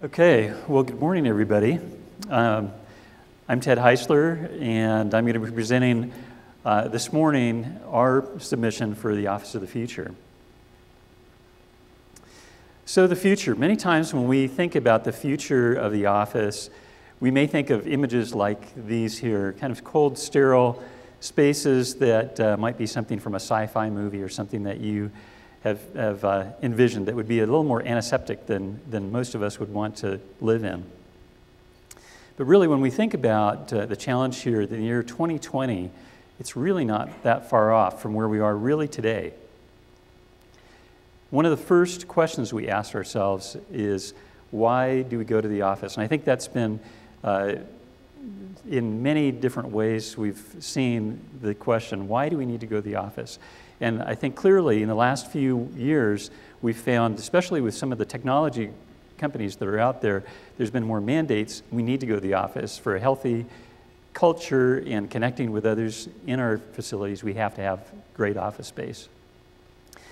Okay, well, good morning, everybody. Um, I'm Ted Heisler, and I'm going to be presenting uh, this morning our submission for the Office of the Future. So, the future. Many times when we think about the future of the office, we may think of images like these here, kind of cold, sterile spaces that uh, might be something from a sci fi movie or something that you have, have uh, envisioned that would be a little more antiseptic than, than most of us would want to live in. But really, when we think about uh, the challenge here, the year 2020, it's really not that far off from where we are really today. One of the first questions we ask ourselves is, why do we go to the office? And I think that's been, uh, in many different ways, we've seen the question, why do we need to go to the office? And I think clearly in the last few years, we've found, especially with some of the technology companies that are out there, there's been more mandates. We need to go to the office for a healthy culture and connecting with others in our facilities. We have to have great office space.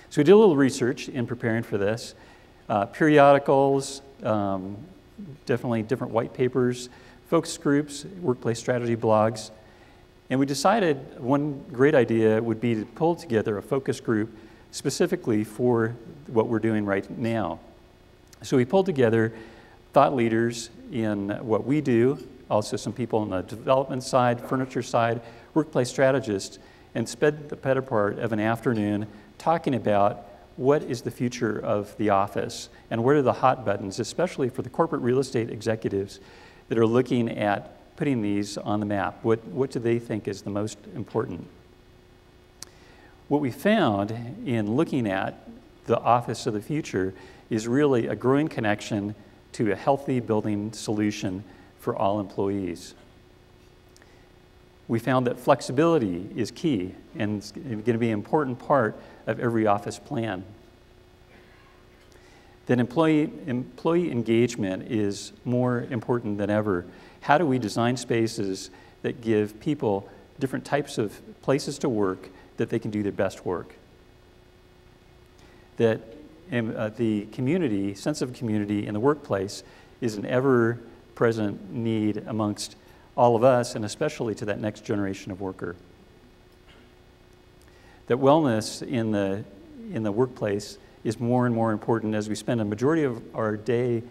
So we did a little research in preparing for this. Uh, periodicals, um, definitely different white papers, focus groups, workplace strategy blogs, and we decided one great idea would be to pull together a focus group specifically for what we're doing right now. So we pulled together thought leaders in what we do, also some people on the development side, furniture side, workplace strategists, and spent the better part of an afternoon talking about what is the future of the office and what are the hot buttons, especially for the corporate real estate executives that are looking at putting these on the map? What, what do they think is the most important? What we found in looking at the Office of the Future is really a growing connection to a healthy building solution for all employees. We found that flexibility is key and is going to be an important part of every office plan. That employee, employee engagement is more important than ever how do we design spaces that give people different types of places to work that they can do their best work? That um, uh, the community, sense of community in the workplace is an ever present need amongst all of us, and especially to that next generation of worker. That wellness in the, in the workplace is more and more important as we spend a majority of our day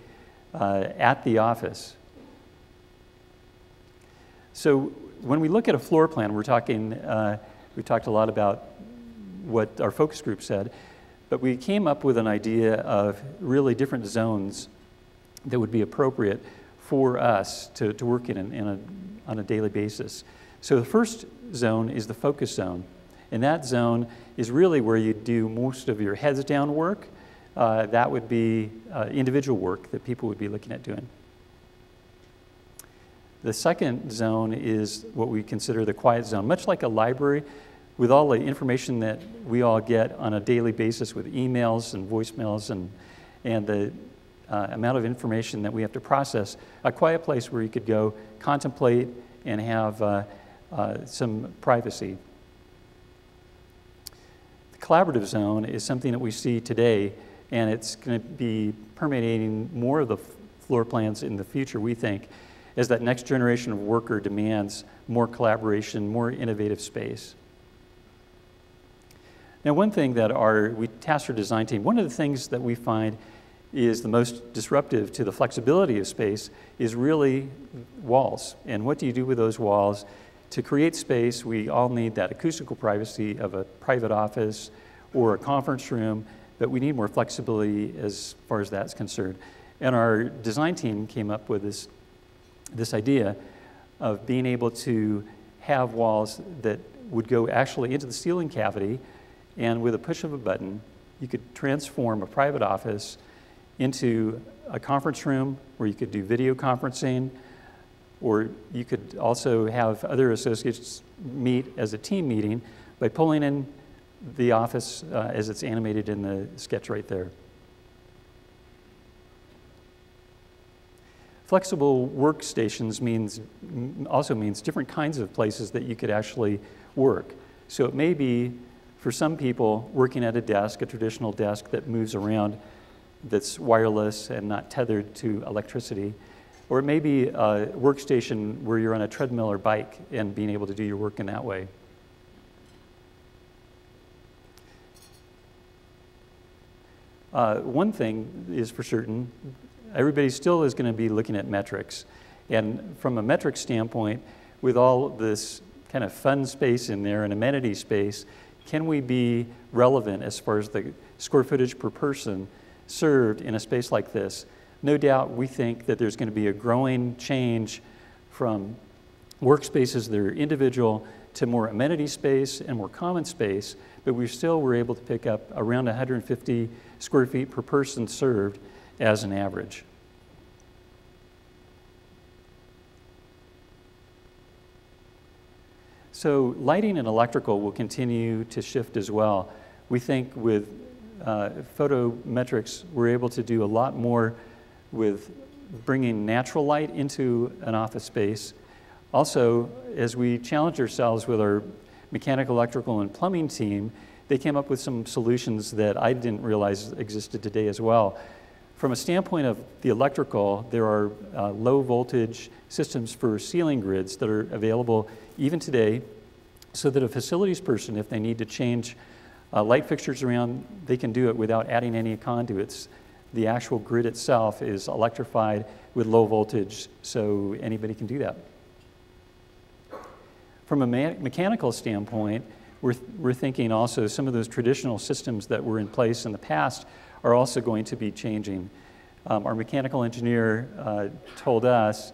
uh, at the office so when we look at a floor plan, we're talking, uh, we talked a lot about what our focus group said, but we came up with an idea of really different zones that would be appropriate for us to, to work in, in a, on a daily basis. So the first zone is the focus zone. And that zone is really where you do most of your heads down work. Uh, that would be uh, individual work that people would be looking at doing. The second zone is what we consider the quiet zone, much like a library with all the information that we all get on a daily basis with emails and voicemails and, and the uh, amount of information that we have to process, a quiet place where you could go contemplate and have uh, uh, some privacy. The collaborative zone is something that we see today, and it's going to be permeating more of the floor plans in the future, we think as that next generation of worker demands more collaboration, more innovative space. Now, one thing that our, we tasked our design team, one of the things that we find is the most disruptive to the flexibility of space is really walls. And what do you do with those walls? To create space, we all need that acoustical privacy of a private office or a conference room, but we need more flexibility as far as that's concerned. And our design team came up with this this idea of being able to have walls that would go actually into the ceiling cavity, and with a push of a button, you could transform a private office into a conference room where you could do video conferencing, or you could also have other associates meet as a team meeting by pulling in the office uh, as it's animated in the sketch right there. Flexible workstations means, also means different kinds of places that you could actually work. So it may be, for some people, working at a desk, a traditional desk that moves around that's wireless and not tethered to electricity. Or it may be a workstation where you're on a treadmill or bike and being able to do your work in that way. Uh, one thing is for certain, everybody still is going to be looking at metrics. And from a metric standpoint, with all this kind of fun space in there and amenity space, can we be relevant as far as the square footage per person served in a space like this? No doubt we think that there's going to be a growing change from workspaces that are individual to more amenity space and more common space, but we still were able to pick up around 150 square feet per person served as an average. So lighting and electrical will continue to shift as well. We think with uh, photometrics, we're able to do a lot more with bringing natural light into an office space. Also, as we challenged ourselves with our mechanical, electrical, and plumbing team, they came up with some solutions that I didn't realize existed today as well. From a standpoint of the electrical, there are uh, low voltage systems for ceiling grids that are available even today so that a facilities person, if they need to change uh, light fixtures around, they can do it without adding any conduits. The actual grid itself is electrified with low voltage, so anybody can do that. From a me mechanical standpoint, we're, th we're thinking also some of those traditional systems that were in place in the past are also going to be changing. Um, our mechanical engineer uh, told us,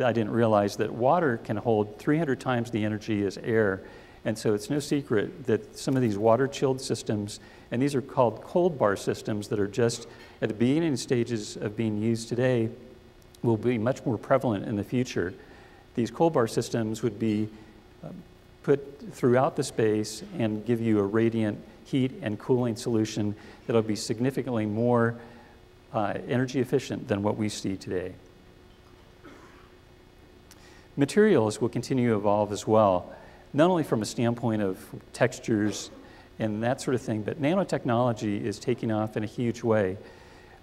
I didn't realize, that water can hold 300 times the energy as air. And so it's no secret that some of these water chilled systems, and these are called cold bar systems that are just at the beginning stages of being used today, will be much more prevalent in the future. These cold bar systems would be um, put throughout the space and give you a radiant heat and cooling solution that'll be significantly more uh, energy efficient than what we see today. Materials will continue to evolve as well, not only from a standpoint of textures and that sort of thing, but nanotechnology is taking off in a huge way.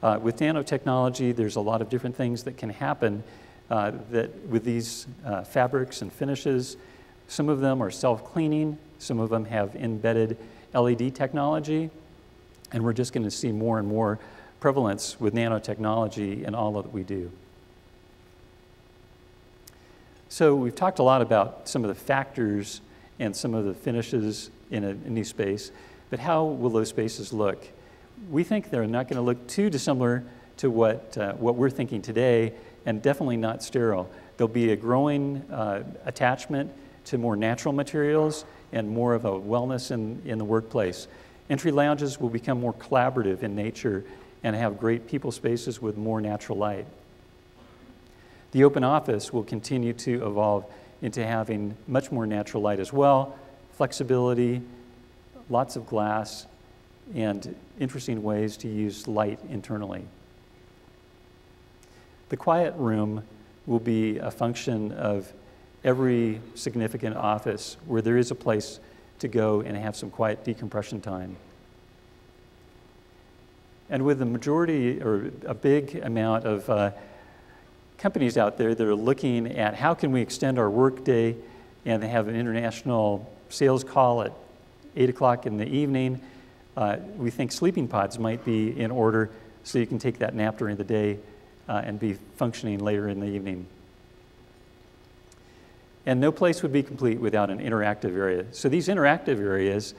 Uh, with nanotechnology, there's a lot of different things that can happen uh, that with these uh, fabrics and finishes. Some of them are self-cleaning, some of them have embedded LED technology, and we're just going to see more and more prevalence with nanotechnology in all that we do. So we've talked a lot about some of the factors and some of the finishes in a, new space, but how will those spaces look? We think they're not going to look too dissimilar to what, uh, what we're thinking today, and definitely not sterile. There'll be a growing uh, attachment to more natural materials and more of a wellness in, in the workplace. Entry lounges will become more collaborative in nature and have great people spaces with more natural light. The open office will continue to evolve into having much more natural light as well, flexibility, lots of glass, and interesting ways to use light internally. The quiet room will be a function of every significant office where there is a place to go and have some quiet decompression time. And with the majority or a big amount of uh, companies out there that are looking at how can we extend our workday and they have an international sales call at 8 o'clock in the evening, uh, we think sleeping pods might be in order so you can take that nap during the day uh, and be functioning later in the evening. And no place would be complete without an interactive area. So these interactive areas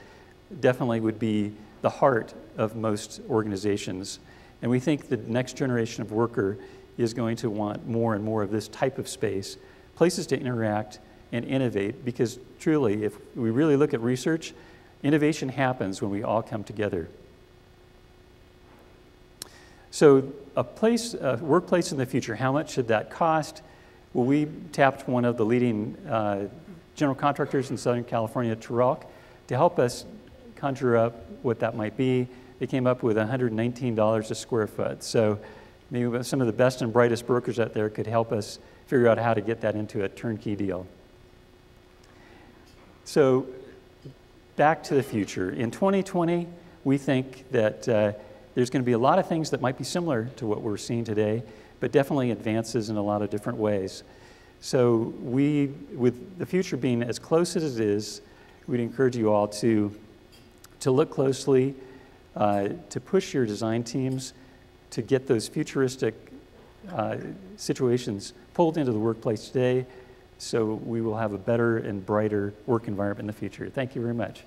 definitely would be the heart of most organizations. And we think the next generation of worker is going to want more and more of this type of space, places to interact and innovate, because truly, if we really look at research, innovation happens when we all come together. So a place, a workplace in the future, how much should that cost? Well, we tapped one of the leading uh, general contractors in Southern California, Turok, to help us conjure up what that might be. They came up with $119 a square foot. So maybe some of the best and brightest brokers out there could help us figure out how to get that into a turnkey deal. So back to the future. In 2020, we think that uh, there's going to be a lot of things that might be similar to what we're seeing today, but definitely advances in a lot of different ways. So we, with the future being as close as it is, we'd encourage you all to, to look closely, uh, to push your design teams to get those futuristic uh, situations pulled into the workplace today so we will have a better and brighter work environment in the future. Thank you very much.